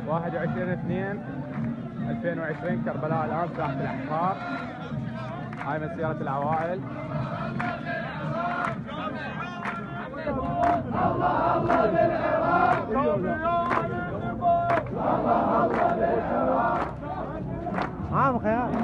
21 2 2020 كربلاء الآن ساحة الاحفار هاي من سيارة العوائل. الله الله للعراق الله الله للعراق عام خيال